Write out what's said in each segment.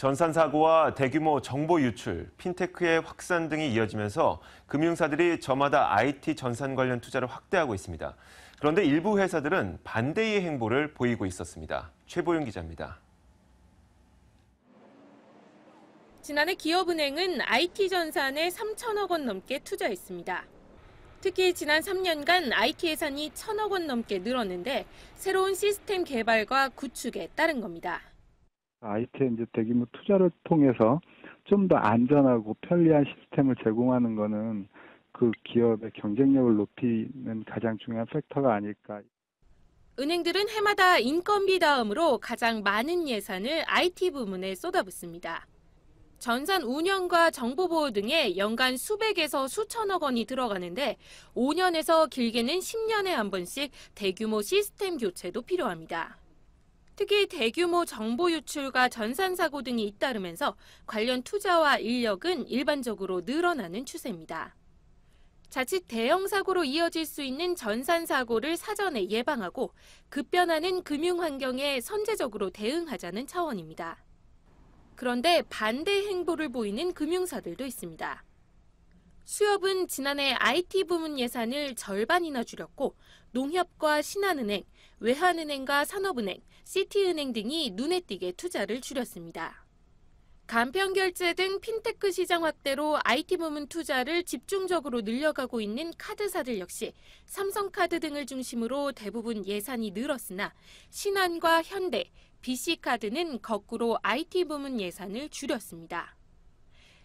전산 사고와 대규모 정보 유출, 핀테크의 확산 등이 이어지면서 금융사들이 저마다 IT 전산 관련 투자를 확대하고 있습니다. 그런데 일부 회사들은 반대의 행보를 보이고 있었습니다. 최보윤 기자입니다. 지난해 기업은행은 IT 전산에 3천억 원 넘게 투자했습니다. 특히 지난 3년간 IT 예산이 1천억 원 넘게 늘었는데 새로운 시스템 개발과 구축에 따른 겁니다. IT에 이제 대규모 투자를 통해서 좀 더 안전하고 편리한 시스템을 제공하는 거는 그 기업의 경쟁력을 높이는 가장 중요한 팩터가 아닐까. 은행들은 해마다 인건비 다음으로 가장 많은 예산을 IT 부문에 쏟아붓습니다. 전산 운영과 정보 보호 등에 연간 수백에서 수천억 원이 들어가는데 5년에서 길게는 10년에 한 번씩 대규모 시스템 교체도 필요합니다. 특히 대규모 정보 유출과 전산 사고 등이 잇따르면서 관련 투자와 인력은 일반적으로 늘어나는 추세입니다. 자칫 대형 사고로 이어질 수 있는 전산 사고를 사전에 예방하고 급변하는 금융 환경에 선제적으로 대응하자는 차원입니다. 그런데 반대 행보를 보이는 금융사들도 있습니다. 수협은 지난해 IT 부문 예산을 절반이나 줄였고 농협과 신한은행, 외환은행과 산업은행, 시티은행 등이 눈에 띄게 투자를 줄였습니다. 간편결제 등 핀테크 시장 확대로 IT 부문 투자를 집중적으로 늘려가고 있는 카드사들 역시 삼성카드 등을 중심으로 대부분 예산이 늘었으나 신한과 현대, BC카드는 거꾸로 IT 부문 예산을 줄였습니다.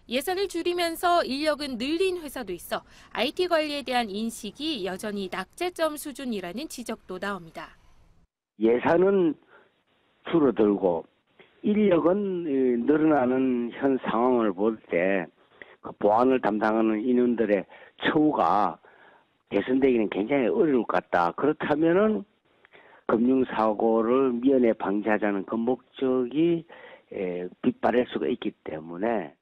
예산을 줄이면서 인력은 늘린 회사도 있어 IT 관리에 대한 인식이 여전히 낙제점 수준이라는 지적도 나옵니다. 예산은 줄어들고 인력은 늘어나는 현 상황을 볼때그 보안을 담당하는 인원들의 처우가 개선되기는 굉장히 어려울 것 같다. 그렇다면은 금융사고를 미연에 방지하자는 그 목적이 빗발할 수가 있기 때문에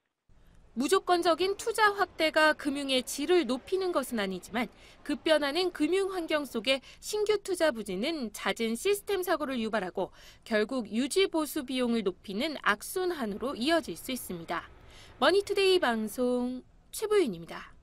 무조건적인 투자 확대가 금융의 질을 높이는 것은 아니지만 급변하는 금융 환경 속에 신규 투자 부진은 잦은 시스템 사고를 유발하고 결국 유지 보수 비용을 높이는 악순환으로 이어질 수 있습니다. 머니투데이 방송 최보윤입니다.